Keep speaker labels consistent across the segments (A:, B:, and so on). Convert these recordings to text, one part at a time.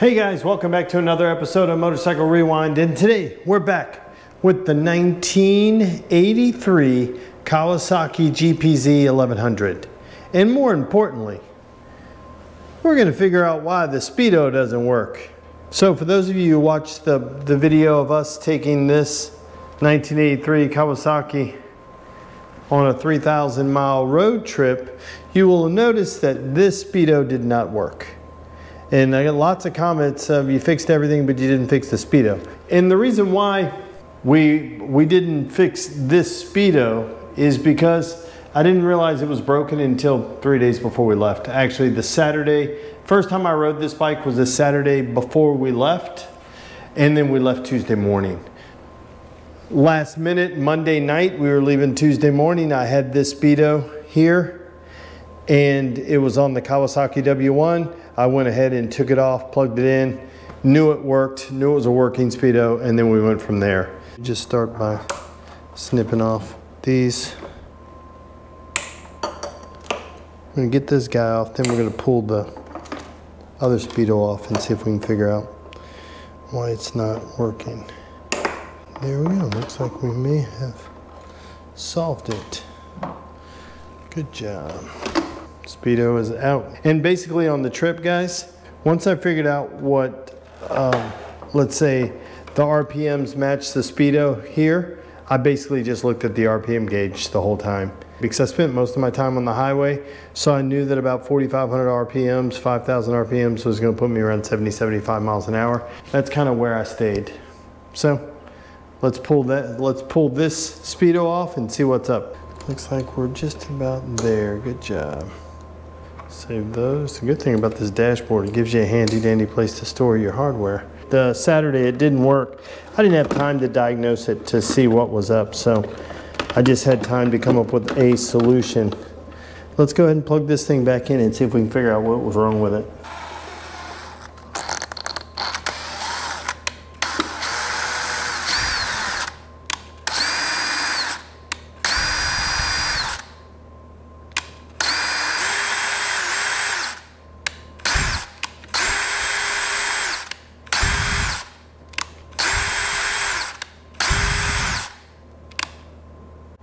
A: Hey guys, welcome back to another episode of Motorcycle Rewind. And today we're back with the 1983 Kawasaki GPZ 1100. And more importantly, we're going to figure out why the Speedo doesn't work. So for those of you who watched the, the video of us taking this 1983 Kawasaki on a 3,000 mile road trip, you will notice that this Speedo did not work. And I got lots of comments of you fixed everything, but you didn't fix the Speedo. And the reason why we, we didn't fix this Speedo is because I didn't realize it was broken until three days before we left. Actually, the Saturday, first time I rode this bike was the Saturday before we left, and then we left Tuesday morning. Last minute, Monday night, we were leaving Tuesday morning. I had this Speedo here, and it was on the Kawasaki W1. I went ahead and took it off, plugged it in, knew it worked, knew it was a working Speedo, and then we went from there. Just start by snipping off these. I'm gonna get this guy off, then we're gonna pull the other Speedo off and see if we can figure out why it's not working. There we go, looks like we may have solved it. Good job. Speedo is out. And basically on the trip, guys, once I figured out what, um, let's say, the RPMs match the Speedo here, I basically just looked at the RPM gauge the whole time because I spent most of my time on the highway. So I knew that about 4,500 RPMs, 5,000 RPMs was gonna put me around 70, 75 miles an hour. That's kind of where I stayed. So let's pull that, let's pull this Speedo off and see what's up. Looks like we're just about there. Good job. Save those. The good thing about this dashboard, it gives you a handy dandy place to store your hardware. The Saturday it didn't work. I didn't have time to diagnose it to see what was up, so I just had time to come up with a solution. Let's go ahead and plug this thing back in and see if we can figure out what was wrong with it.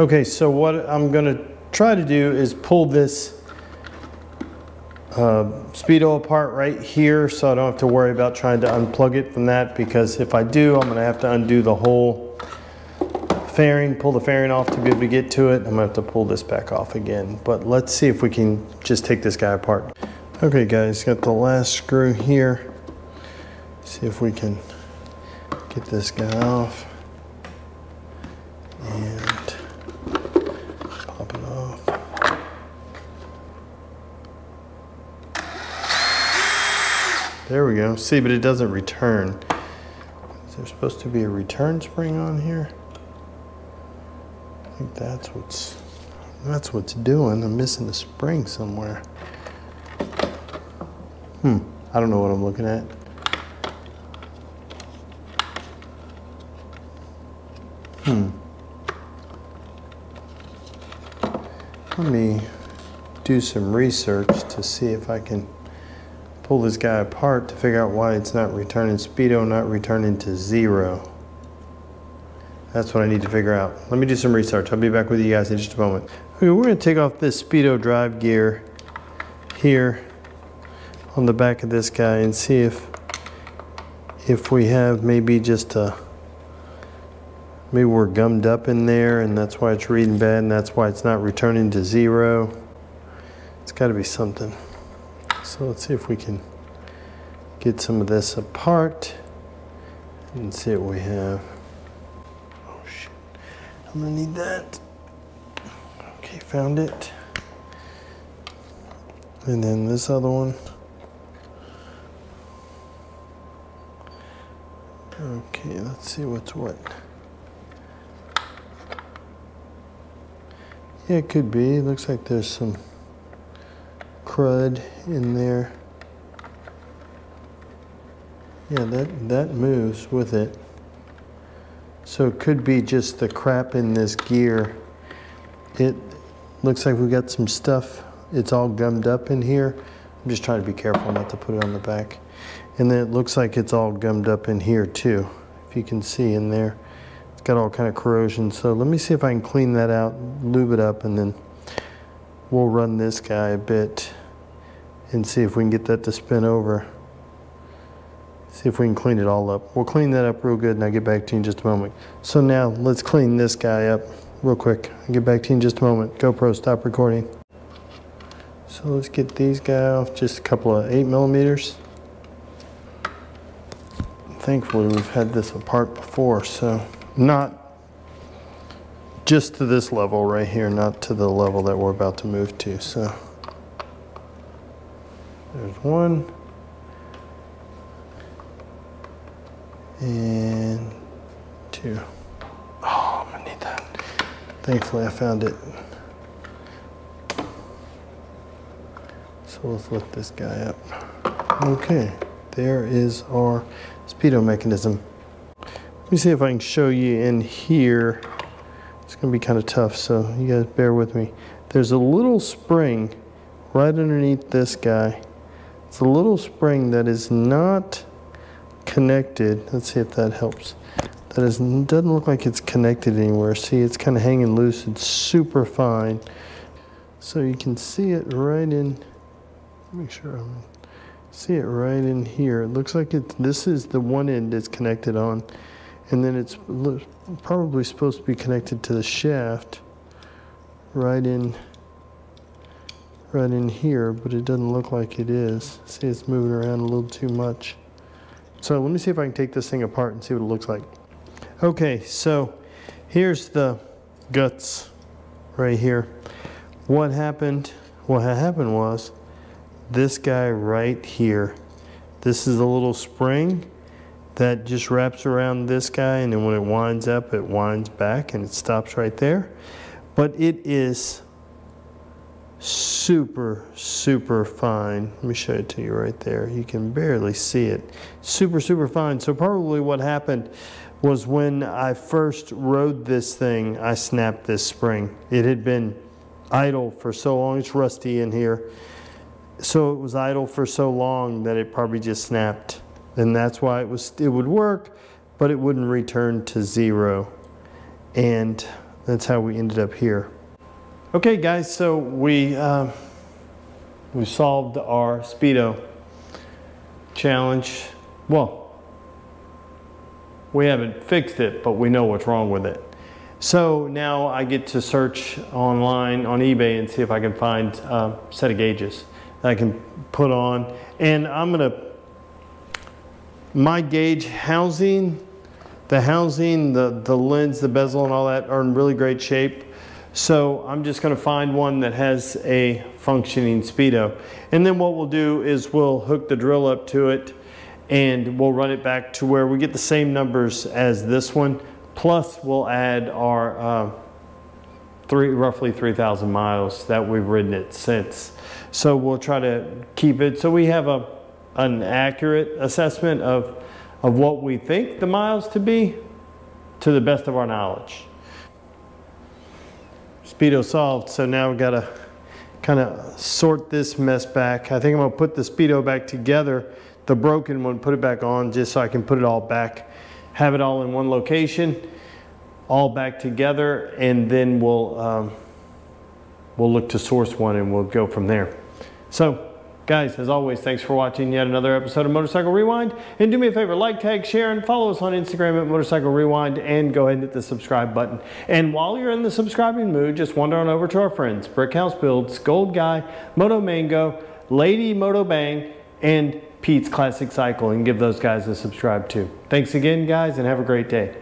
A: Okay, so what I'm gonna try to do is pull this uh, Speedo apart right here so I don't have to worry about trying to unplug it from that because if I do, I'm gonna have to undo the whole fairing, pull the fairing off to be able to get to it. I'm gonna have to pull this back off again. But let's see if we can just take this guy apart. Okay guys, got the last screw here. See if we can get this guy off. And pop it off. There we go. See, but it doesn't return. Is there supposed to be a return spring on here? I think that's what's that's what's doing. I'm missing a spring somewhere. Hmm. I don't know what I'm looking at. Hmm. Let me do some research to see if I can pull this guy apart to figure out why it's not returning speedo, not returning to zero. That's what I need to figure out. Let me do some research. I'll be back with you guys in just a moment. Okay, we're gonna take off this speedo drive gear here on the back of this guy and see if if we have maybe just a maybe we're gummed up in there and that's why it's reading bad and that's why it's not returning to zero. It's got to be something. So let's see if we can get some of this apart and see what we have. Oh shit, I'm gonna need that. Okay, found it. And then this other one. Okay, let's see what's what. Yeah, it could be. It looks like there's some crud in there. Yeah, that, that moves with it. So it could be just the crap in this gear. It looks like we got some stuff. It's all gummed up in here. I'm just trying to be careful not to put it on the back. And then it looks like it's all gummed up in here too. If you can see in there, it's got all kind of corrosion. So let me see if I can clean that out, lube it up, and then we'll run this guy a bit and see if we can get that to spin over. See if we can clean it all up. We'll clean that up real good and I'll get back to you in just a moment. So now let's clean this guy up real quick. I'll get back to you in just a moment. GoPro, stop recording. So let's get these guys off, just a couple of eight millimeters. Thankfully we've had this apart before, so not just to this level right here, not to the level that we're about to move to, so. There's one. And two. Oh, I'm gonna need that. Thankfully I found it. So let's lift this guy up. Okay, there is our speedo mechanism. Let me see if I can show you in here. It's gonna be kind of tough, so you guys bear with me. There's a little spring right underneath this guy. It's a little spring that is not connected. Let's see if that helps. That is, doesn't look like it's connected anywhere. See, it's kind of hanging loose. It's super fine. So you can see it right in make sure I'm, see it right in here. It looks like it. This is the one end it's connected on, and then it's probably supposed to be connected to the shaft, right in, right in here. But it doesn't look like it is. See, it's moving around a little too much. So let me see if I can take this thing apart and see what it looks like. Okay, so here's the guts right here. What happened? What happened was this guy right here. This is a little spring that just wraps around this guy and then when it winds up it winds back and it stops right there. But it is super, super fine. Let me show it to you right there. You can barely see it. Super, super fine. So probably what happened was when I first rode this thing, I snapped this spring. It had been idle for so long. It's rusty in here so it was idle for so long that it probably just snapped. And that's why it was it would work, but it wouldn't return to zero. And that's how we ended up here. Okay, guys, so we uh, we solved our speedo challenge. Well, we haven't fixed it, but we know what's wrong with it. So now I get to search online on eBay and see if I can find a set of gauges. That I can put on. And I'm gonna, my gauge housing, the housing, the, the lens, the bezel and all that are in really great shape. So I'm just gonna find one that has a functioning speedo. And then what we'll do is we'll hook the drill up to it and we'll run it back to where we get the same numbers as this one. Plus we'll add our uh, three, roughly 3,000 miles that we've ridden it since. So we'll try to keep it so we have a, an accurate assessment of, of what we think the miles to be to the best of our knowledge. Speedo solved, so now we've got to kind of sort this mess back. I think I'm gonna put the Speedo back together, the broken one, put it back on just so I can put it all back, have it all in one location, all back together, and then we'll, um, we'll look to source one and we'll go from there. So guys, as always, thanks for watching yet another episode of Motorcycle Rewind. And do me a favor, like, tag, share, and follow us on Instagram at Motorcycle Rewind and go ahead and hit the subscribe button. And while you're in the subscribing mood, just wander on over to our friends, Brick House Builds, Gold Guy, Moto Mango, Lady Moto Bang, and Pete's Classic Cycle and give those guys a subscribe too. Thanks again, guys, and have a great day.